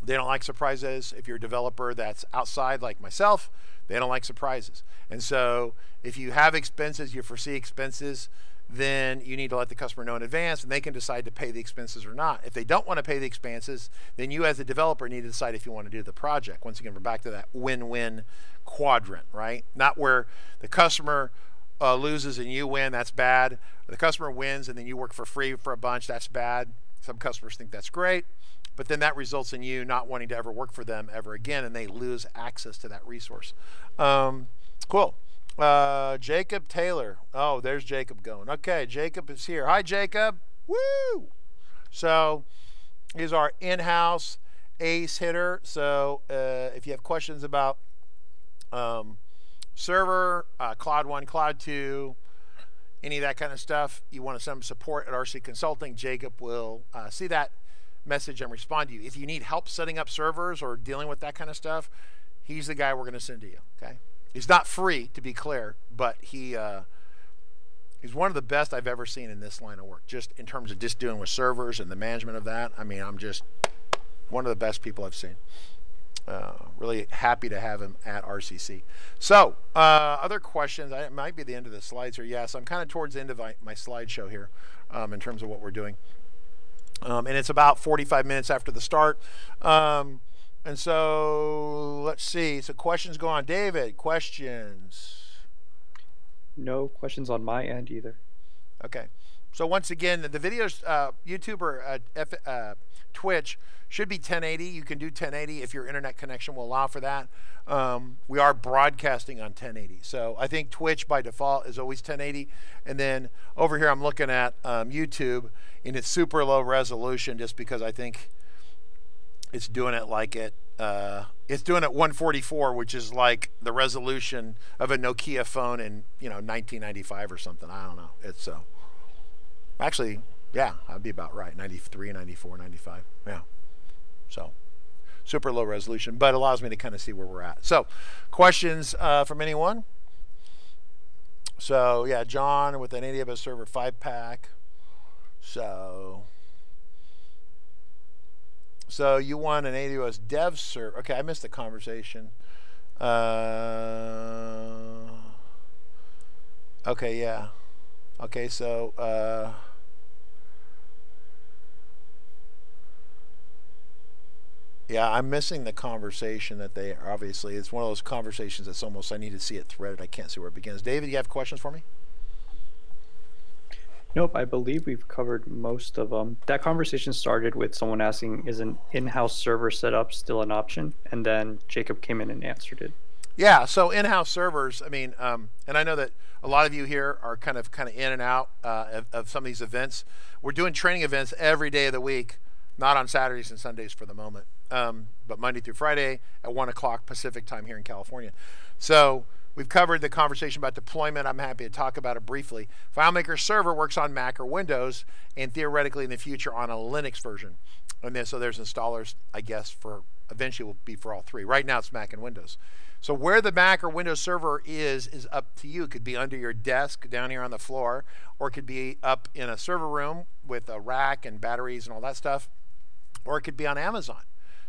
they don't like surprises. If you're a developer that's outside, like myself, they don't like surprises. And so, if you have expenses, you foresee expenses, then you need to let the customer know in advance and they can decide to pay the expenses or not. If they don't want to pay the expenses, then you as a developer need to decide if you want to do the project. Once again, we're back to that win-win quadrant, right? Not where the customer uh, loses and you win, that's bad. the customer wins and then you work for free for a bunch, that's bad. Some customers think that's great, but then that results in you not wanting to ever work for them ever again and they lose access to that resource. Um, cool. Uh, Jacob Taylor. Oh, there's Jacob going. Okay, Jacob is here. Hi, Jacob. Woo! So he's our in-house ace hitter. So uh, if you have questions about um, server, uh, Cloud One, Cloud Two, any of that kind of stuff, you want to send support at RC Consulting. Jacob will uh, see that message and respond to you. If you need help setting up servers or dealing with that kind of stuff, he's the guy we're going to send to you. Okay. He's not free, to be clear, but he uh, he's one of the best I've ever seen in this line of work. Just in terms of just dealing with servers and the management of that. I mean, I'm just one of the best people I've seen. Uh, really happy to have him at RCC. So, uh, other questions? I, it might be the end of the slides here. Yes, I'm kind of towards the end of my, my slideshow here um, in terms of what we're doing. Um, and it's about 45 minutes after the start. Um, and so let's see. So questions go on. David, questions? No questions on my end either. Okay. So once again, the videos, uh, YouTube or uh, F, uh, Twitch should be 1080. You can do 1080 if your internet connection will allow for that. Um, we are broadcasting on 1080. So I think Twitch by default is always 1080. And then over here, I'm looking at um, YouTube in its super low resolution just because I think it's doing it like it uh, it's doing it 144 which is like the resolution of a nokia phone in you know 1995 or something. I don't know. It's so uh, actually yeah i'd be about right 93 94 95 yeah. So super low resolution but allows me to kind of see where we're at. So questions uh, from anyone? So yeah john with an aws server 5 pack. So so you want an AWS dev server. Okay, I missed the conversation. Uh, okay, yeah. Okay, so uh, yeah, I'm missing the conversation that they obviously. It's one of those conversations that's almost I need to see it threaded. I can't see where it begins. David, you have questions for me? Nope, I believe we've covered most of them. That conversation started with someone asking, is an in-house server setup still an option? And then Jacob came in and answered it. Yeah, so in-house servers. I mean, um, and I know that a lot of you here are kind of kind of in and out uh, of, of, some of these events. We're doing training events every day of the week, not on Saturdays and Sundays for the moment, um, but Monday through Friday at one o'clock Pacific time here in California. So We've covered the conversation about deployment. I'm happy to talk about it briefly. FileMaker Server works on Mac or Windows, and theoretically in the future on a Linux version. And then, so there's installers, I guess, for eventually will be for all three. Right now it's Mac and Windows. So where the Mac or Windows server is is up to you. It could be under your desk down here on the floor, or it could be up in a server room with a rack and batteries and all that stuff, or it could be on Amazon.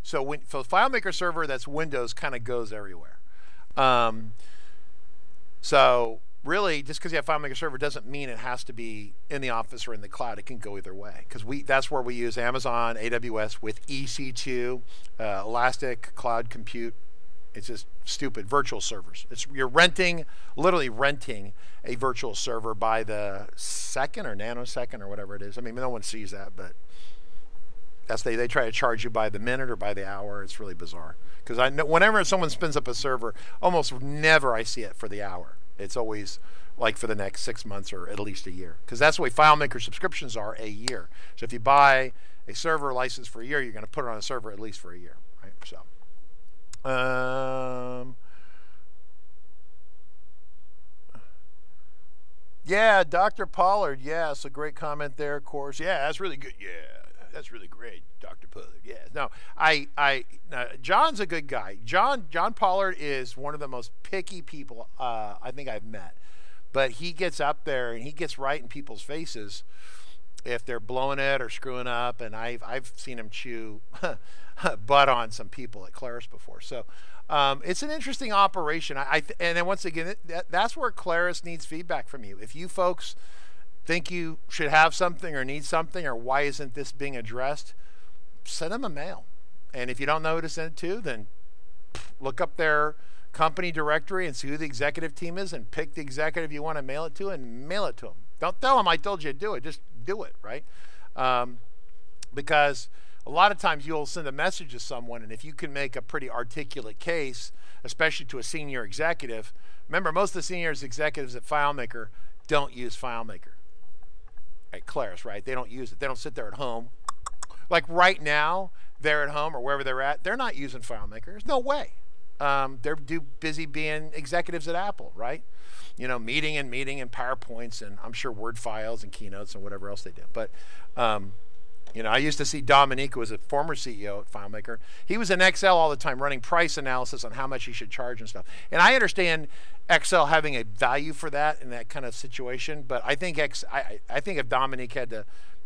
So when for FileMaker server, that's Windows kind of goes everywhere. Um, so really, just because you have FileMaker Server doesn't mean it has to be in the office or in the cloud. It can go either way because we that's where we use Amazon AWS with EC2, uh, Elastic Cloud Compute. It's just stupid virtual servers. It's you're renting, literally renting a virtual server by the second or nanosecond or whatever it is. I mean, no one sees that, but that's they they try to charge you by the minute or by the hour. It's really bizarre because I know whenever someone spins up a server, almost never I see it for the hour. It's always like for the next six months or at least a year because that's the way FileMaker subscriptions are a year. So if you buy a server license for a year, you're going to put it on a server at least for a year, right? So. Um, yeah, Dr. Pollard. Yeah, it's a great comment there, of course. Yeah, that's really good. Yeah. That's really great, Dr. Pollard. Yes. No, I, I, John's a good guy. John, John Pollard is one of the most picky people uh, I think I've met. But he gets up there and he gets right in people's faces if they're blowing it or screwing up. And I've, I've seen him chew butt on some people at Claris before. So um, it's an interesting operation. I, I and then once again, that, that's where Claris needs feedback from you. If you folks think you should have something or need something or why isn't this being addressed, send them a mail. And if you don't know who to send it to, then look up their company directory and see who the executive team is and pick the executive you want to mail it to and mail it to them. Don't tell them I told you to do it. Just do it, right? Um, because a lot of times you'll send a message to someone, and if you can make a pretty articulate case, especially to a senior executive, remember most of the senior executives at FileMaker don't use FileMaker at Claris, right? They don't use it. They don't sit there at home. Like right now, they're at home or wherever they're at, they're not using FileMaker. There's no way. Um, they're too busy being executives at Apple, right? You know, meeting and meeting and PowerPoints and I'm sure Word files and keynotes and whatever else they do. But um, you know, I used to see Dominique, who was a former CEO at FileMaker. He was in Excel all the time, running price analysis on how much he should charge and stuff. And I understand Excel having a value for that in that kind of situation, but I think X, I, I think if Dominique had to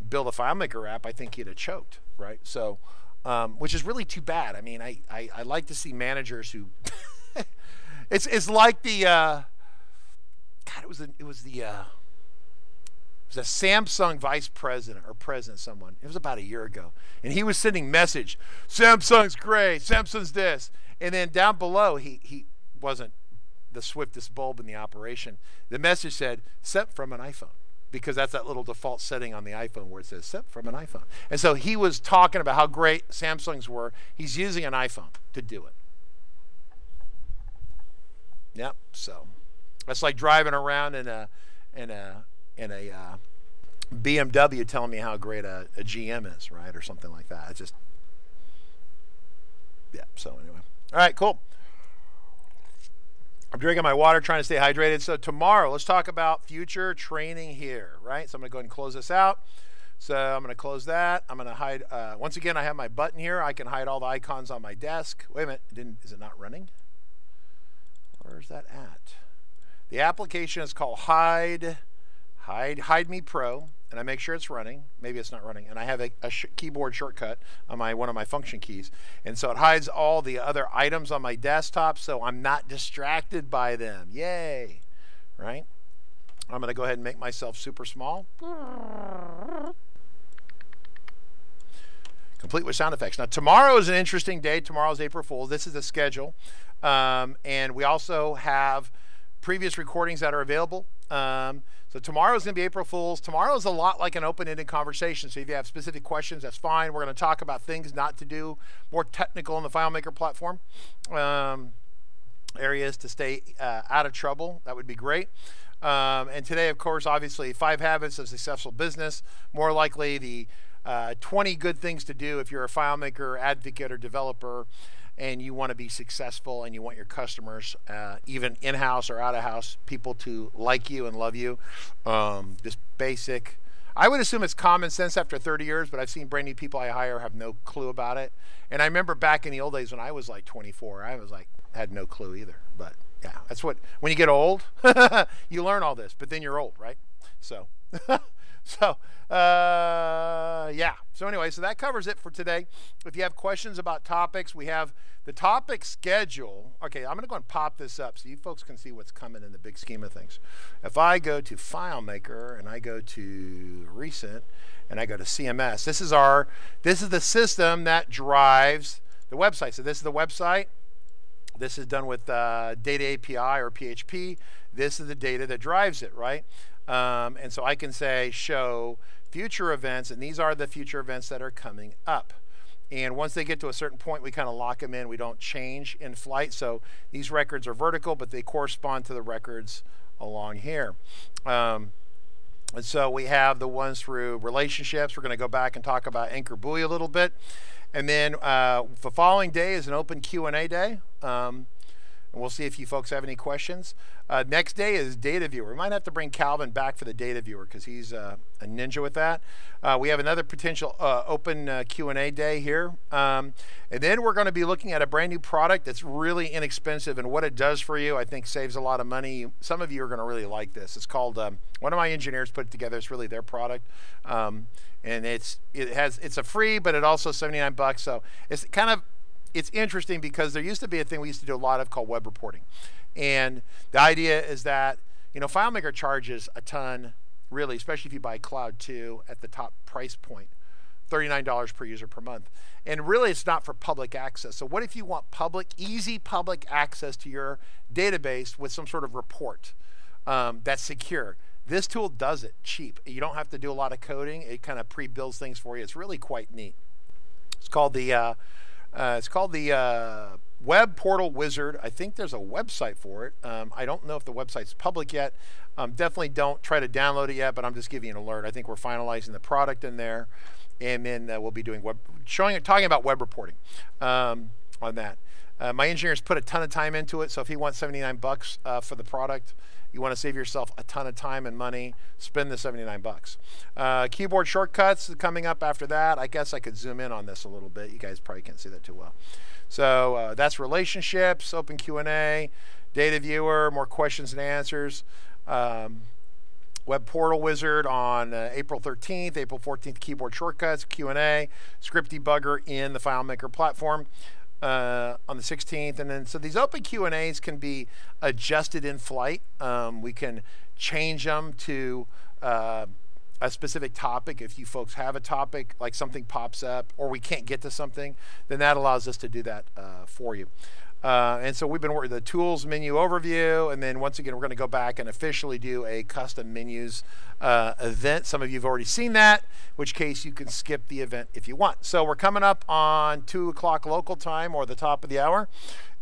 build a FileMaker app, I think he'd have choked, right? So, um, which is really too bad. I mean, I, I, I like to see managers who, it's it's like the, uh, God, it was the, it was the. Uh, was a Samsung vice president or president, someone. It was about a year ago. And he was sending message, Samsung's great, Samsung's this. And then down below, he, he wasn't the swiftest bulb in the operation. The message said, sent from an iPhone. Because that's that little default setting on the iPhone where it says sent from an iPhone. And so he was talking about how great Samsung's were. He's using an iPhone to do it. Yep. So that's like driving around in a in a in a uh, BMW telling me how great a, a, GM is, right, or something like that. It's just, yeah. So anyway, all right, cool. I'm drinking my water, trying to stay hydrated. So tomorrow, let's talk about future training here, right? So I'm to go ahead and close this out. So I'm going to close that. I'm going to hide. Uh, once again, I have my button here. I can hide all the icons on my desk. Wait a minute. Didn't, is it not running? Where's that at? The application is called Hide hide hide me pro and I make sure it's running. Maybe it's not running, and I have a, a sh keyboard shortcut on my one of my function keys, and so it hides all the other items on my desktop, so I'm not distracted by them. Yay! Right? I'm going to go ahead and make myself super small. Complete with sound effects. Now, tomorrow is an interesting day. Tomorrow is April Fool's. This is the schedule. Um, and we also have previous recordings that are available. Um, so tomorrow is going to be April Fool's. Tomorrow is a lot like an open-ended conversation. So if you have specific questions, that's fine. We're going to talk about things not to do, more technical in the FileMaker platform. Um, areas to stay uh, out of trouble. That would be great. Um, and today, of course, obviously, five habits of successful business. More likely, the uh, 20 good things to do if you're a FileMaker advocate or developer and you want to be successful and you want your customers, uh, even in house or out of house, people to like you and love you. Um, just basic. I would assume it's common sense after 30 years, but I've seen brand new people I hire have no clue about it. And I remember back in the old days when I was like 24, I was like, had no clue either. But yeah, that's what, when you get old, you learn all this, but then you're old, right? So. So, uh, yeah. So, anyway, so that covers it for today. If you have questions about topics, we have the topic schedule. Okay, I'm going to go and pop this up so you folks can see what's coming in the big scheme of things. If I go to FileMaker and I go to Recent and I go to CMS, this is our, this is the system that drives the website. So, this is the website. This is done with uh, Data API or PHP. This is the data that drives it, right? Um, and so I can say show future events, and these are the future events that are coming up. And once they get to a certain point, we kind of lock them in. We don't change in flight. So these records are vertical, but they correspond to the records along here. Um, and so we have the ones through relationships. We're going to go back and talk about Anchor Buoy a little bit. And then uh, the following day is an open Q&A day. Um, and we'll see if you folks have any questions. Uh, next day is data viewer. We might have to bring Calvin back for the data viewer because he's uh, a ninja with that. Uh, we have another potential uh, open uh, Q&A day here. Um, and then we're going to be looking at a brand new product that's really inexpensive and what it does for you I think saves a lot of money. Some of you are going to really like this. It's called, um, one of my engineers put it together. It's really their product. Um, and it's it has it's a free but it also 79 bucks so it's kind of it's interesting because there used to be a thing we used to do a lot of called web reporting. And the idea is that, you know, FileMaker charges a ton, really, especially if you buy Cloud 2 at the top price point, $39 per user per month. And really, it's not for public access. So, what if you want public, easy public access to your database with some sort of report um, that's secure? This tool does it cheap. You don't have to do a lot of coding. It kind of pre-builds things for you. It's really quite neat. It's called the uh, uh, it's called the uh, Web Portal Wizard. I think there's a website for it. Um, I don't know if the website's public yet. Um, definitely don't try to download it yet, but I'm just giving you an alert. I think we're finalizing the product in there, and then uh, we'll be doing web, showing, talking about web reporting um, on that. Uh, my engineers put a ton of time into it, so if he wants 79 bucks uh, for the product, you want to save yourself a ton of time and money, spend the 79 bucks. Uh, keyboard shortcuts coming up after that. I guess I could zoom in on this a little bit. You guys probably can't see that too well. So uh, that's relationships, open Q&A, data viewer, more questions and answers. Um, web portal wizard on uh, April 13th, April 14th, keyboard shortcuts, Q&A, script debugger in the FileMaker platform uh, on the 16th, and then so these open Q and A's can be adjusted in flight. Um, we can change them to uh, a specific topic. If you folks have a topic, like something pops up, or we can't get to something, then that allows us to do that uh, for you. Uh, and so we've been working the tools menu overview, and then once again, we're going to go back and officially do a custom menus uh, event. Some of you have already seen that, which case you can skip the event if you want. So we're coming up on 2 o'clock local time or the top of the hour.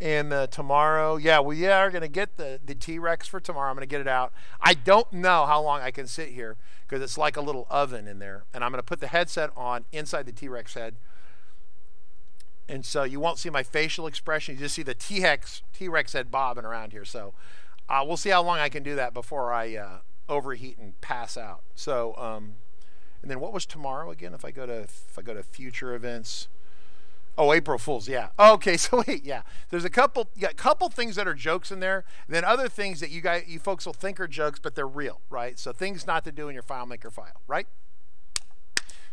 And uh, tomorrow, yeah, we are going to get the, the T-Rex for tomorrow. I'm going to get it out. I don't know how long I can sit here because it's like a little oven in there. And I'm going to put the headset on inside the T-Rex head and so you won't see my facial expression. You just see the T-Rex, T-Rex head bobbing around here. So uh, we'll see how long I can do that before I uh, overheat and pass out. So, um, and then what was tomorrow again? If I go to if I go to future events, oh April Fools, yeah. Okay, so wait, yeah. There's a couple, yeah, couple things that are jokes in there. Then other things that you guys, you folks will think are jokes, but they're real, right? So things not to do in your FileMaker file, right?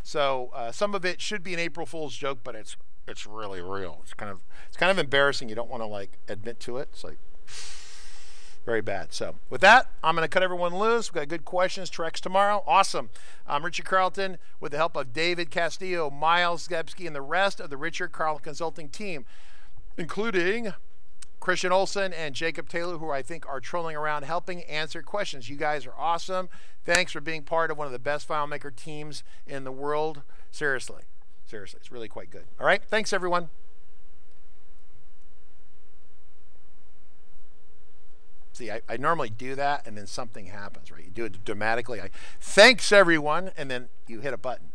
So uh, some of it should be an April Fool's joke, but it's it's really real. It's kind of it's kind of embarrassing. You don't want to like admit to it. It's like very bad. So with that, I'm going to cut everyone loose. We've got good questions. Trex tomorrow. Awesome. I'm Richard Carlton with the help of David Castillo, Miles Skepsky, and the rest of the Richard Carlton Consulting team, including Christian Olson and Jacob Taylor, who I think are trolling around helping answer questions. You guys are awesome. Thanks for being part of one of the best FileMaker teams in the world. Seriously. Seriously, it's really quite good. All right, thanks everyone. See, I, I normally do that and then something happens, right? You do it dramatically. I thanks everyone, and then you hit a button.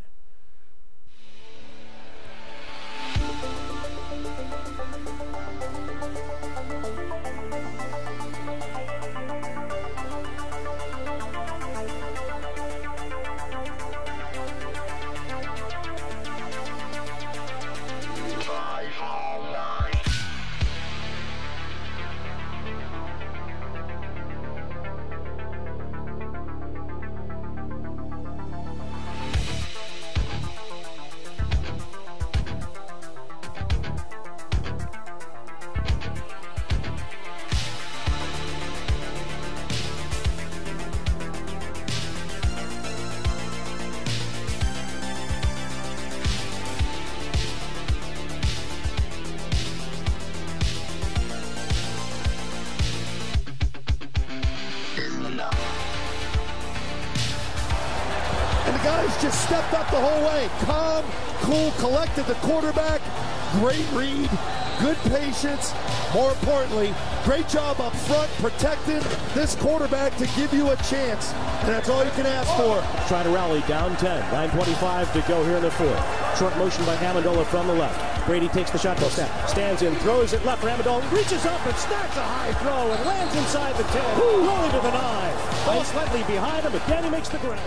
Quarterback. Great read. good patience. More importantly, great job up front protecting this quarterback to give you a chance. And that's all you can ask for. Try to rally down 10. 9.25 to go here in the fourth. Short motion by Amendola from the left. Brady takes the shotgun snap. Stands in, throws it left for Amendola. Reaches up and snacks a high throw and lands inside the 10. Rolling to the 9. Ball slightly behind him. Again, he makes the grab.